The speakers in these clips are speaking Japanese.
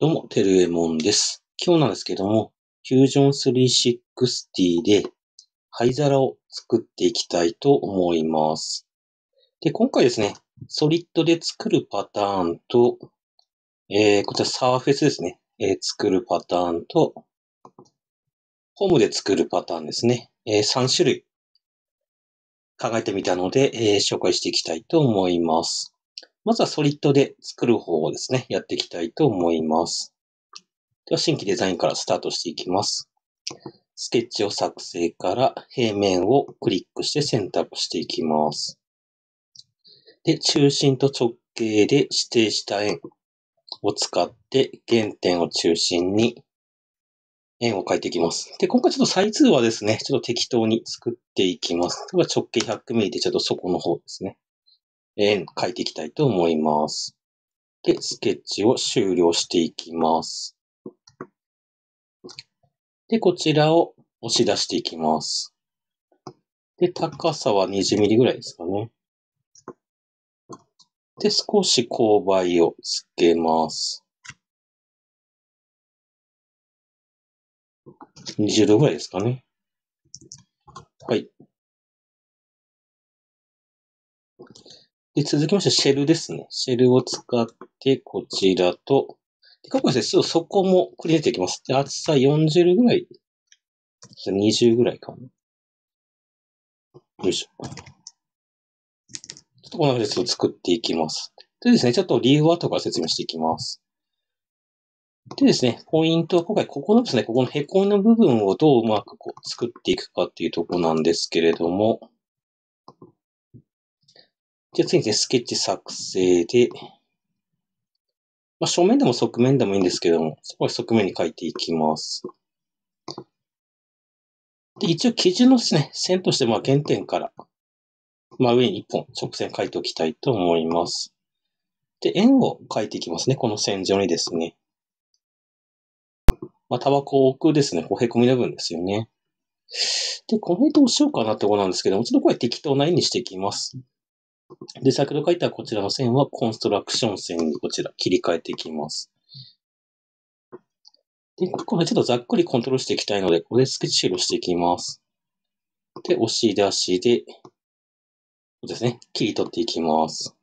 どうも、てるえもんです。今日なんですけども、Fusion 360で灰皿を作っていきたいと思います。で、今回ですね、ソリッドで作るパターンと、えー、こちらサーフェスですね、えー作るパターンと、ホームで作るパターンですね、えー3種類考えてみたので、えー紹介していきたいと思います。まずはソリッドで作る方をですね、やっていきたいと思います。では、新規デザインからスタートしていきます。スケッチを作成から平面をクリックして選択していきます。で、中心と直径で指定した円を使って原点を中心に円を描いていきます。で、今回ちょっとサイズはですね、ちょっと適当に作っていきます。例えば直径100ミリでちょっと底の方ですね。円描いていきたいと思います。で、スケッチを終了していきます。で、こちらを押し出していきます。で、高さは20ミリぐらいですかね。で、少し勾配をつけます。20度ぐらいですかね。はい。で、続きまして、シェルですね。シェルを使って、こちらと、で、過去ですね、ちょっとそこもくり抜いていきます。で、厚さ40ぐらい。20ぐらいかな。よいしょ。ちょっとこんな感じでちょっと作っていきます。でですね、ちょっと理由は後から説明していきます。でですね、ポイントは今回ここのですね、ここの凹みの部分をどううまくこう作っていくかっていうとこなんですけれども、じゃ次に、スケッチ作成で、まあ、正面でも側面でもいいんですけども、そこは側面に書いていきます。で、一応基準のですね、線としてまあ原点から、まあ上に一本直線書いておきたいと思います。で、円を書いていきますね、この線上にですね。まあ、タバコを置くですね、こう、凹みの部分ですよね。で、この辺どうしようかなってことなんですけども、ちょっとこれ適当な円にしていきます。で、先ほど書いたこちらの線はコンストラクション線にこちら切り替えていきます。で、ここでちょっとざっくりコントロールしていきたいので、ここでスケッチ終了していきます。で、押し出しで、そうですね、切り取っていきます。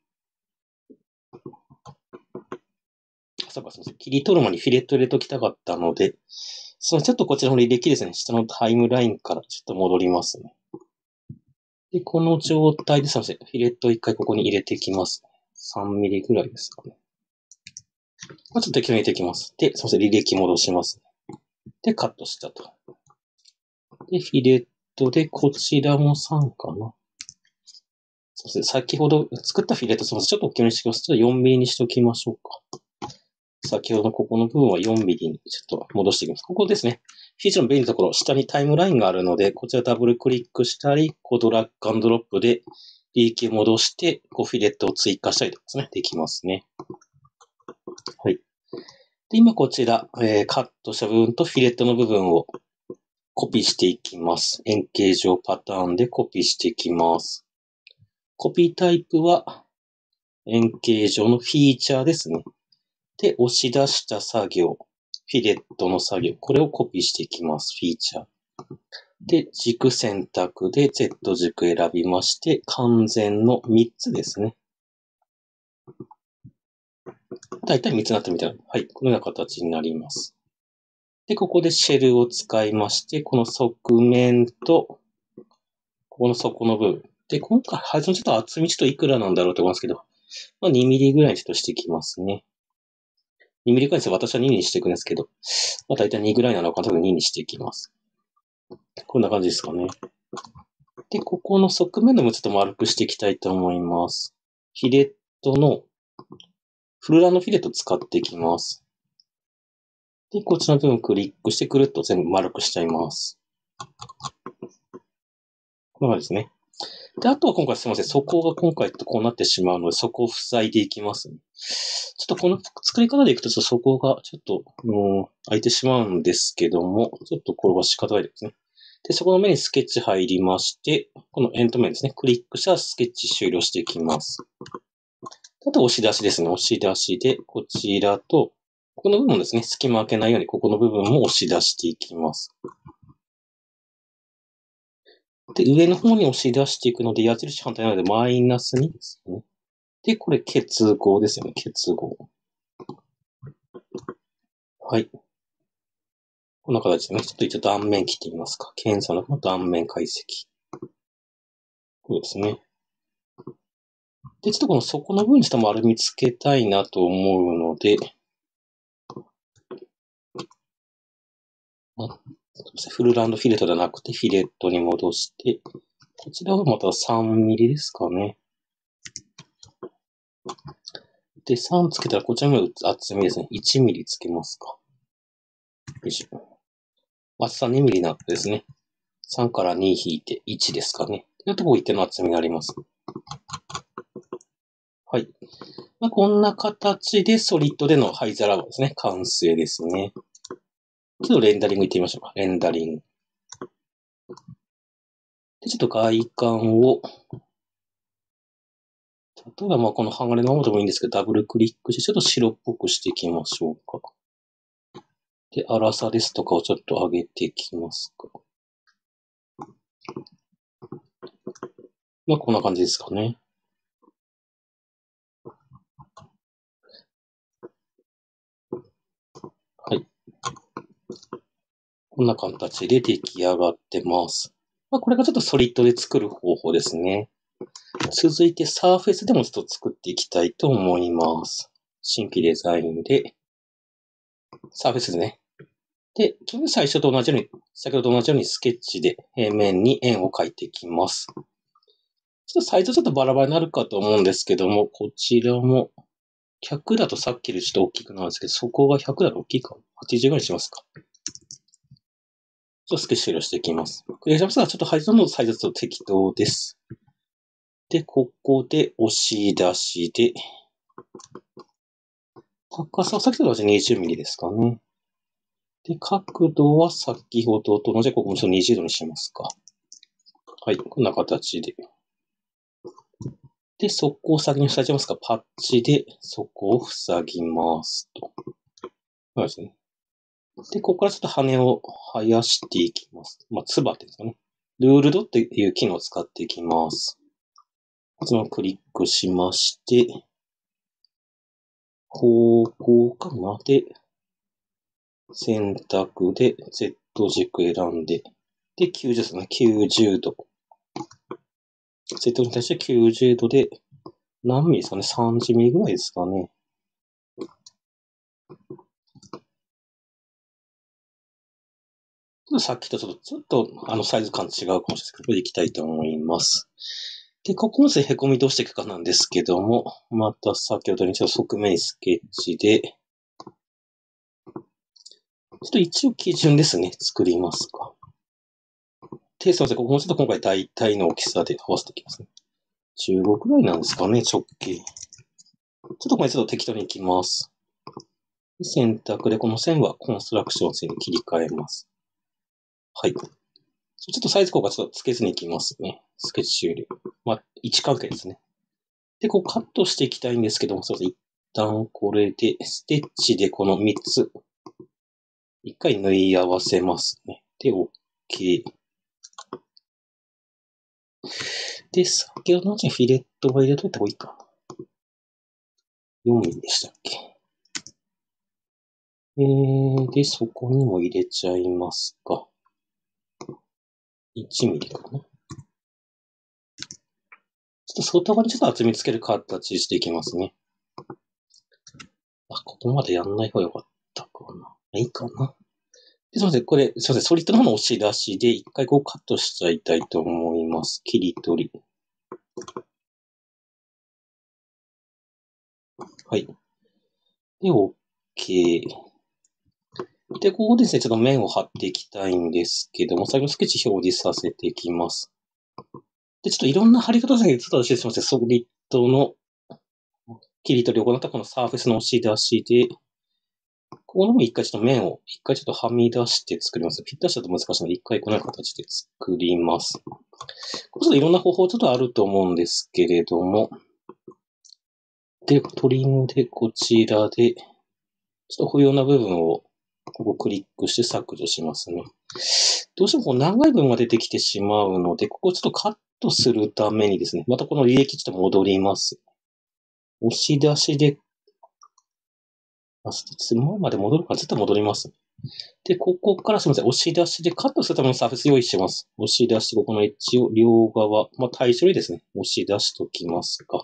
そうか、すみません。切り取る前にフィレット入れときたかったので、そのちょっとこちらの履歴ですね、下のタイムラインからちょっと戻りますね。で、この状態ですみません。フィレットを一回ここに入れていきます。3ミリぐらいですかね。ま、ちょっと適当に入れていきます。で、すみません。履歴戻します。で、カットしたと。で、フィレットでこちらも3かな。そうですね。先ほど作ったフィレット、すみません。ちょっと大きめにしておきます。ちょっと4ミリにしておきましょうか。先ほどのここの部分は4ミリにちょっと戻していきます。ここですね。非常に便利なところ、下にタイムラインがあるので、こちらダブルクリックしたり、こうドラッグドロップで利益戻して、こうフィレットを追加したりとかですね、できますね。はい。で、今こちら、えーカットした部分とフィレットの部分をコピーしていきます。円形状パターンでコピーしていきます。コピータイプは円形状のフィーチャーですね。で、押し出した作業、フィレットの作業、これをコピーしていきます。フィーチャー。で、軸選択で Z 軸選びまして、完全の3つですね。だいたい3つになってみたいな。はい。このような形になります。で、ここでシェルを使いまして、この側面と、ここの底の部分。で、今回、はずのちょっと厚みちょっといくらなんだろうと思いますけど、まあ2ミリぐらいちょっとしていきますね。2ミリぐらいです私は2にしていくんですけど、まあ大体2ぐらいなのか多分2にしていきます。こんな感じですかね。で、ここの側面のもちょっと丸くしていきたいと思います。フィレットの、フルラのフィレット使っていきます。で、こっちの部分をクリックしてくるっと全部丸くしちゃいます。こんな感じですね。で、あとは今回すいません。底が今回とこうなってしまうので、そこを塞いでいきます、ね。ちょっとこの作り方でいくと、ちょっと底がちょっと、うん、開いてしまうんですけども、ちょっとこれは仕方ないですね。で、そこの目にスケッチ入りまして、このエンド面ですね。クリックしたらスケッチ終了していきます。あと押し出しですね。押し出しで、こちらと、ここの部分ですね、隙間開けないように、ここの部分も押し出していきます。で、上の方に押し出していくので、矢印反対なので、マイナス2ですね。で、これ結合ですよね、結合。はい。こんな形でね、ちょっと一応断面切ってみますか。検査の断面解析。こうですね。で、ちょっとこの底の部分にしても丸みつけたいなと思うので、フルランドフィレットじゃなくてフィレットに戻して、こちらはまた3ミリですかね。で、3つけたらこちらも厚みですね。1ミリつけますか。よいしょ。厚さ2ミリになんですね。3から2引いて1ですかね。というとこ一定の厚みがあります。はい。まあ、こんな形でソリッドでの灰皿はですね、完成ですね。ちょっとレンダリングいってみましょうか。レンダリング。で、ちょっと外観を、例えばまあこの剥がれのままでもいいんですけど、ダブルクリックしてちょっと白っぽくしていきましょうか。で、粗さですとかをちょっと上げていきますか。まあこんな感じですかね。こんな形で出来上がってます。まあ、これがちょっとソリッドで作る方法ですね。続いてサーフェスでもちょっと作っていきたいと思います。新規デザインで、サーフェスですね。で、基本最初と同じように、先ほどと同じようにスケッチで平面に円を描いていきます。ちょっとサイズちょっとバラバラになるかと思うんですけども、こちらも100だとさっきよりちょっと大きくなるんですけど、そこが100だと大きいか ?80 ぐらいにしますか。ちょっとスケッチ終了していきます。クリエイションスがちょっと配置のサイズと適当です。で、ここで押し出しで、高さは先ほど同じ20ミリですかね。で、角度は先ほどと同じ、ここもちょっと20度にしますか。はい、こんな形で。で、そこを先に塞ぎますか。パッチでそこを塞ぎますと。そうですね。で、ここからちょっと羽を生やしていきます。まあ、ツバっていうんですかね。ルールドっていう機能を使っていきます。そのクリックしまして、方向かな？で、選択で Z 軸選んで、で、90ですね。90度。Z に対して90度で、何ミリですかね ?30 ミリぐらいですかね。さっきとちょっと、ちょっと、あの、サイズ感違うかもしれないですけど、これでいきたいと思います。で、ここまで凹みどうしていくかなんですけども、また先ほどにちょっと側面スケッチで、ちょっと一応基準ですね、作りますか。で、すいません、ここもちょっと今回大体の大きさで合わせていきますね。15くらいなんですかね、直径。ちょっとこれちょっと適当にいきます。選択でこの線はコンストラクション線に切り替えます。はい。ちょっとサイズ効果ちょっとつけずにいきますね。スケッチ終了。まあ、位置関係ですね。で、こうカットしていきたいんですけども、そうです一旦これで、ステッチでこの3つ、一回縫い合わせますね。で、OK。で、先ほどのうちにフィレットは入れといた方がいいかな。4ミリでしたっけ。えー、で、そこにも入れちゃいますか。1ミリかな。ちょっと外側にちょっと厚みつける形していきますね。あ、ここまでやんない方がよかったかな。いいかな。すみません、これ、すみません、ソリッドの方の押し出しで、一回こうカットしちゃいたいと思います。切り取り。はい。で、OK。で、ここですね、ちょっと面を貼っていきたいんですけども、最後スケッチ表示させていきます。で、ちょっといろんな貼り方ですね、ちょっと私すみません、ソリッドの切り取りを行ったこのサーフェスの押し出しで、ここのも一回ちょっと面を、一回ちょっとはみ出して作ります。ぴったしだと難しいので、一回このような形で作ります。これちょっといろんな方法ちょっとあると思うんですけれども、で、トリムでこちらで、ちょっと不要な部分をここクリックして削除しますね。どうしてもこう長い部分が出てきてしまうので、ここちょっとカットするためにですね、またこの履歴ちょっと戻ります。押し出しで、あ、前まで戻るからずっと戻ります。で、ここからすみません。押し出しでカットするためのサーフェス用意します。押し出して、ここのエッジを両側、まあ、対処にですね、押し出しときますが。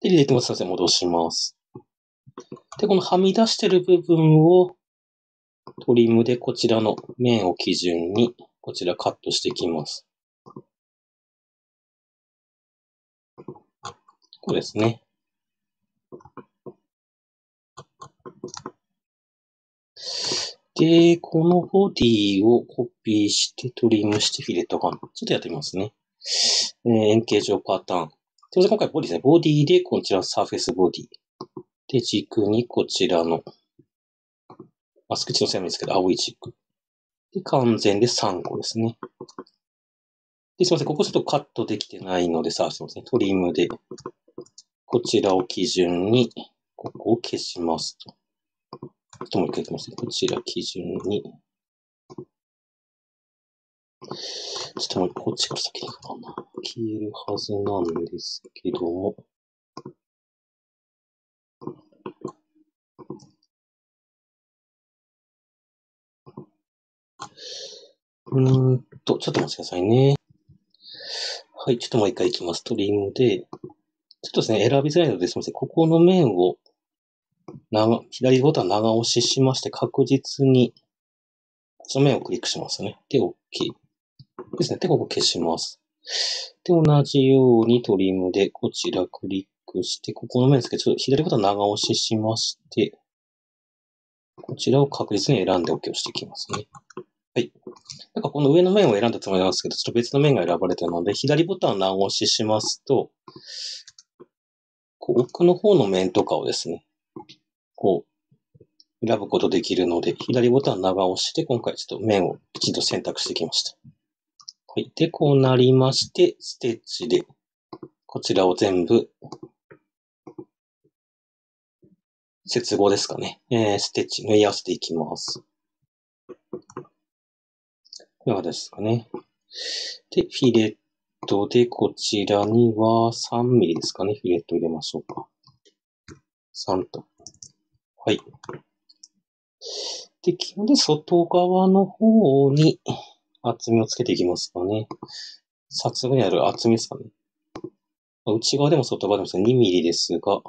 で、履歴もすみません。戻します。で、このはみ出してる部分をトリムでこちらの面を基準に、こちらカットしていきます。こうですね。で、このボディをコピーしてトリムしてフィレットガン。ちょっとやってみますね。えー、円形状パターン。当然今回ボディですね。ボディでこちらサーフェスボディ。で、軸にこちらの、マスクチの線ですけど、青い軸。で、完全で3個ですね。で、すいません。ここちょっとカットできてないので、さ、すいません。トリムで、こちらを基準に、ここを消しますと。ちょっともう一回いきますね。こちら基準に。ちょっともうこっちから先に行くかな。消えるはずなんですけども。うんと、ちょっと待ってくださいね。はい、ちょっともう一回いきます。トリムで、ちょっとですね、選びづらいのですみません。ここの面を、長、左ボタン長押ししまして、確実に、その面をクリックしますね。で、OK。ですね。で、ここ消します。で、同じようにトリムで、こちらクリックして、ここの面ですけど、ちょっと左ボタン長押ししまして、こちらを確実に選んで OK をしていきますね。なんかこの上の面を選んだつもりなんですけど、ちょっと別の面が選ばれたので、左ボタンを長押ししますと、こう奥の方の面とかをですね、こう、選ぶことできるので、左ボタン長押して、今回ちょっと面をきちんと選択してきました。はい。で、こうなりまして、ステッチで、こちらを全部、接合ですかね。えー、ステッチ縫い合わせていきます。いかがですかね。で、フィレットで、こちらには3ミリですかね。フィレット入れましょうか。3と。はい。で、基本で外側の方に厚みをつけていきますかね。札後にある厚みですかね。内側でも外側でも2ミリですが、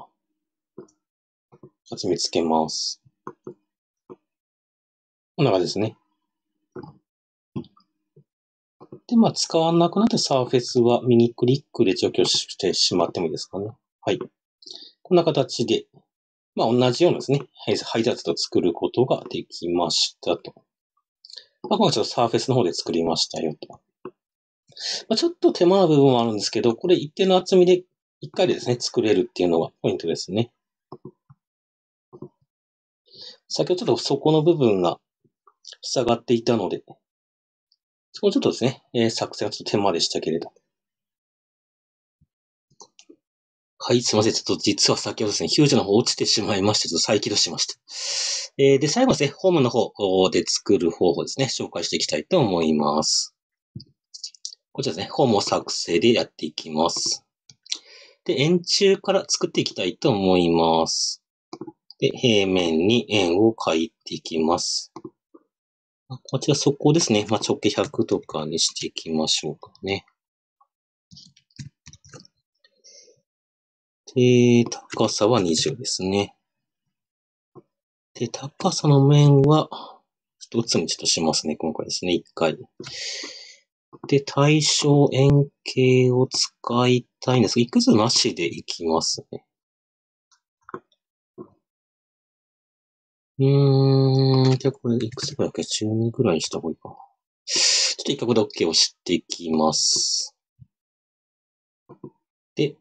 厚みつけます。こんな感じですね。で、まあ、使わなくなったサーフェスは右クリックで除去してしまってもいいですかね。はい。こんな形で、まあ、同じようなですね、配達と作ることができましたと。まあ、今回ちょっとサーフェスの方で作りましたよと。まあ、ちょっと手間な部分はあるんですけど、これ一定の厚みで一回でですね、作れるっていうのがポイントですね。先ほどちょっと底の部分が塞がっていたので、そこちょっとですね、えー、作成はちょっと手間でしたけれど。はい、すいません。ちょっと実は先ほどですね、ヒュージの方落ちてしまいまして、ちょっと再起動しました。えー、で、最後ですね、ホームの方で作る方法ですね、紹介していきたいと思います。こちらですね、ホームを作成でやっていきます。で、円柱から作っていきたいと思います。で、平面に円を描いていきます。こちらそこですね。まあ、直径100とかにしていきましょうかね。で、高さは20ですね。で、高さの面は、一つにちょっとしますね。今回ですね。一回。で、対象円形を使いたいんですが、いくつなしでいきますね。うーん、じゃこれいくつぐらいか ?12 ぐらいにした方がいいかな。ちょっと一角で OK をしていきます。で、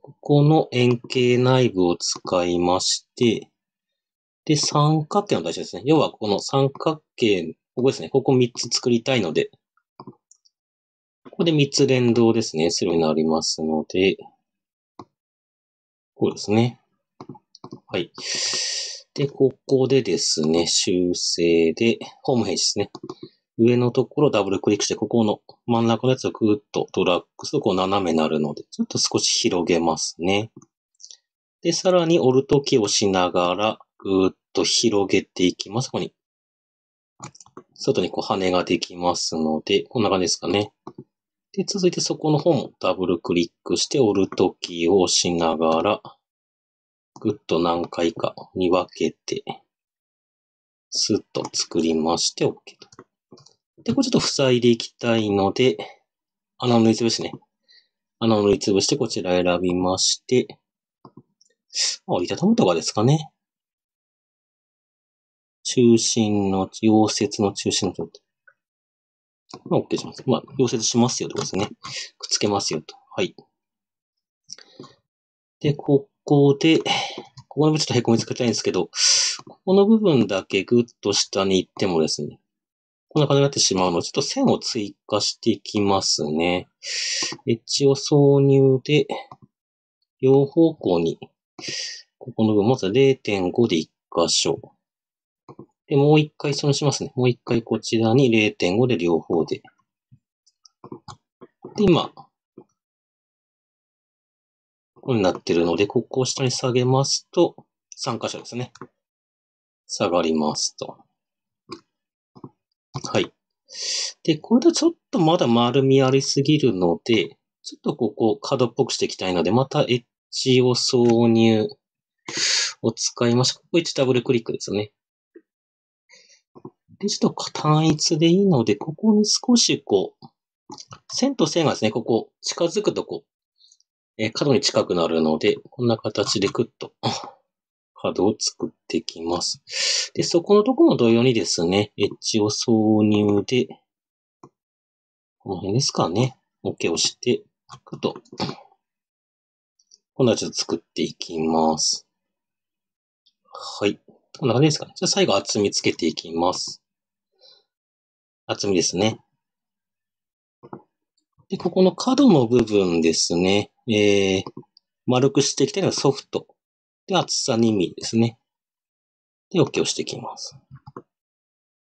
ここの円形内部を使いまして、で、三角形の大事ですね。要はこの三角形、ここですね。ここ3つ作りたいので、ここで3つ連動ですね。するようになりますので、こうですね。はい。で、ここでですね、修正で、ホームページですね。上のところをダブルクリックして、ここの真ん中のやつをグーッとドラッグするとこう斜めになるので、ちょっと少し広げますね。で、さらにオルトキーを押しながら、ぐーっと広げていきます。ここに。外にこう羽ができますので、こんな感じですかね。で、続いてそこの方もダブルクリックして、オルトキーを押しながら、ぐっと何回かに分けて、スッと作りまして OK と。で、これちょっと塞いでいきたいので、穴を縫いつぶしね。穴を縫いつぶしてこちら選びまして、折りたたむとかですかね。中心の、溶接の中心の状態。まあ、OK します。まあ、溶接しますよとですね。くっつけますよと。はい。で、ここで、ここの部分ちょっと凹みつけたいんですけど、ここの部分だけぐっと下に行ってもですね、こんな感じになってしまうので、ちょっと線を追加していきますね。エッジを挿入で、両方向に、ここの部分、まずは0.5で1箇所。で、もう一回そのしますね。もう一回こちらに0.5で両方で。で、今、になってるので、ここを下に下げますと、3箇所ですね。下がりますと。はい。で、これだとちょっとまだ丸みありすぎるので、ちょっとここ角っぽくしていきたいので、またエッジを挿入を使いましょう。ここ1ダブルクリックですね。で、ちょっと単一でいいので、ここに少しこう、線と線がですね、ここ近づくとこう、え角に近くなるので、こんな形でクッと角を作っていきます。で、そこのとこも同様にですね、エッジを挿入で、この辺ですかね、OK をして、クッと、こんな感じで作っていきます。はい。こんな感じですかね。じゃあ最後厚みつけていきます。厚みですね。で、ここの角の部分ですね。えー、丸くしていきたいのはソフト。で、厚さ2ミリですね。で、OK をしていきます。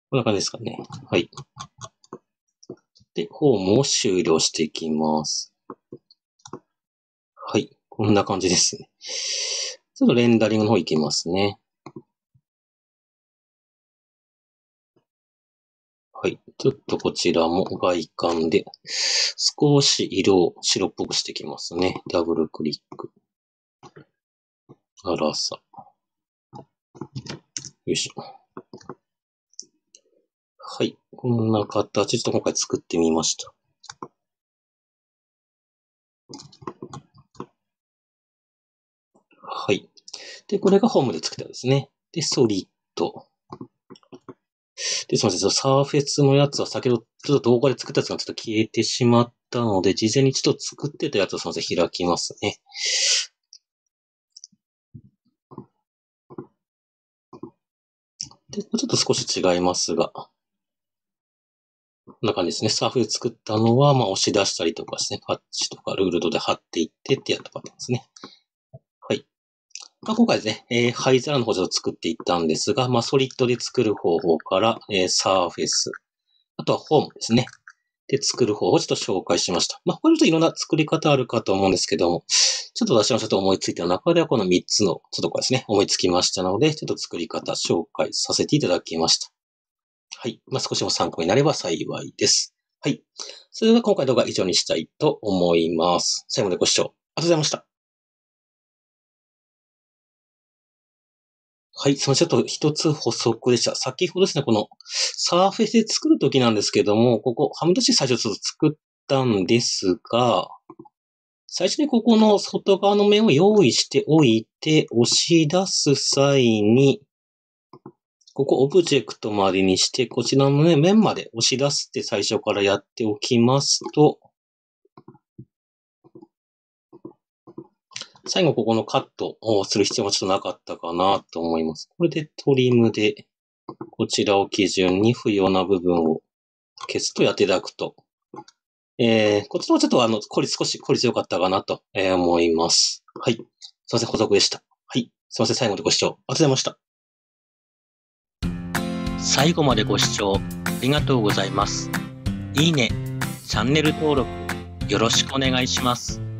こんな感じですかね。はい。で、フォームを終了していきます。はい。こんな感じですね。ちょっとレンダリングの方いきますね。はい。ちょっとこちらも外観で少し色を白っぽくしてきますね。ダブルクリック。粗さ。よいしょ。はい。こんな形、ちょっと今回作ってみました。はい。で、これがホームで作ったんですね。で、ソリッド。で、すみません、サーフェスのやつは先ほどちょっと動画で作ったやつがちょっと消えてしまったので、事前にちょっと作ってたやつをすみません、開きますね。で、ちょっと少し違いますが、こんな感じですね。サーフで作ったのは、まあ、押し出したりとかですね、パッチとかルールドで貼っていってってやったパターンですね。まあ、今回ですね、えー、灰皿の方ちょっと作っていったんですが、まあ、ソリッドで作る方法から、えー、サーフェス、あとはホームですね。で作る方法をちょっと紹介しました。まあ、これちょっといろんな作り方あるかと思うんですけども、ちょっと私のちょっと思いついた中ではこの3つの、ちょっとこれですね、思いつきましたので、ちょっと作り方紹介させていただきました。はい。まあ、少しも参考になれば幸いです。はい。それでは今回の動画は以上にしたいと思います。最後までご視聴ありがとうございました。はい、すみません。ちょっと一つ補足でした。先ほどですね、このサーフェスで作るときなんですけども、ここ、ハムドシ最初ちょっと作ったんですが、最初にここの外側の面を用意しておいて、押し出す際に、ここオブジェクトまでにして、こちらの、ね、面まで押し出すって最初からやっておきますと、最後ここのカットをする必要もちょっとなかったかなと思います。これでトリムで、こちらを基準に不要な部分を消すとやっていただくと。えー、こっちもちょっとあの、これ少し効率良かったかなと思います。はい。すいません、補足でした。はい。すいません、最後までご視聴ありがとうございました。最後までご視聴ありがとうございます。いいね、チャンネル登録よろしくお願いします。